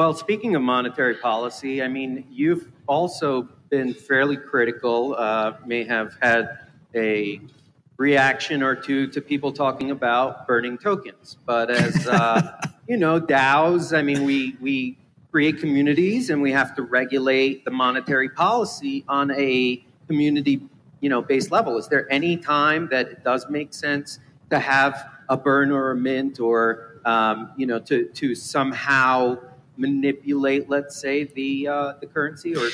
Well, speaking of monetary policy, I mean, you've also been fairly critical, uh, may have had a reaction or two to people talking about burning tokens. But as uh, you know, DAOs, I mean, we, we create communities and we have to regulate the monetary policy on a community you know, based level. Is there any time that it does make sense to have a burn or a mint or, um, you know, to, to somehow manipulate, let's say, the, uh, the currency or?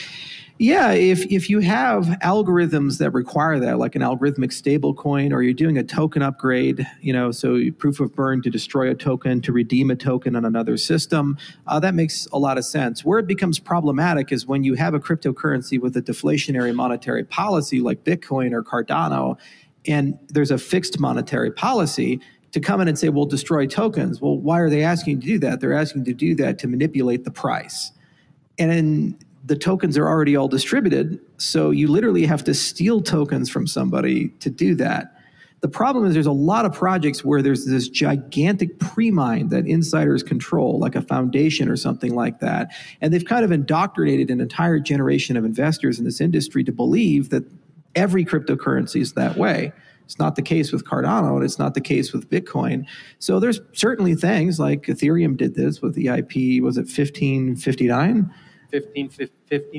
Yeah, if, if you have algorithms that require that, like an algorithmic stablecoin, or you're doing a token upgrade, you know, so proof of burn to destroy a token, to redeem a token on another system, uh, that makes a lot of sense. Where it becomes problematic is when you have a cryptocurrency with a deflationary monetary policy like Bitcoin or Cardano, and there's a fixed monetary policy to come in and say, well, destroy tokens. Well, why are they asking to do that? They're asking to do that to manipulate the price. And the tokens are already all distributed. So you literally have to steal tokens from somebody to do that. The problem is there's a lot of projects where there's this gigantic pre-mine that insiders control, like a foundation or something like that. And they've kind of indoctrinated an entire generation of investors in this industry to believe that every cryptocurrency is that way. It's not the case with Cardano, and it's not the case with Bitcoin. So there's certainly things like Ethereum did this with the EIP, was it 1559? 15, 15,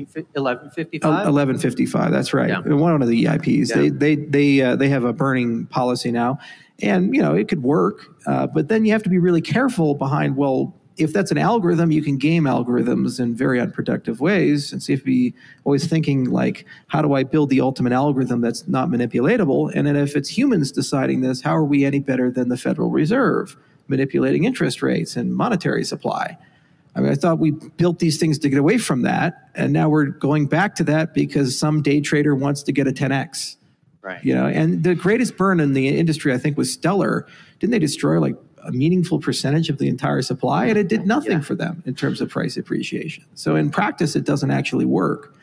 1155? 1155, that's right. Yeah. One of the EIPs. Yeah. They, they, they, uh, they have a burning policy now. And, you know, it could work. Uh, but then you have to be really careful behind, well, if that's an algorithm, you can game algorithms in very unproductive ways. And so have to be always thinking like, how do I build the ultimate algorithm that's not manipulatable? And then if it's humans deciding this, how are we any better than the Federal Reserve manipulating interest rates and monetary supply? I mean, I thought we built these things to get away from that, and now we're going back to that because some day trader wants to get a 10x. Right. You know, and the greatest burn in the industry, I think, was Stellar. Didn't they destroy like a meaningful percentage of the entire supply? And it did nothing Yeah. for them in terms of price appreciation. So in practice, it doesn't actually work.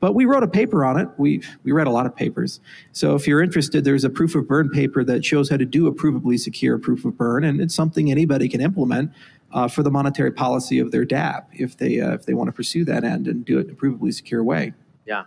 But we wrote a paper on it. We we read a lot of papers. So if you're interested, there's a proof of burn paper that shows how to do a provably secure proof of burn, and it's something anybody can implement uh, for the monetary policy of their DApp if they uh, if they want to pursue that end and do it in a provably secure way. Yeah.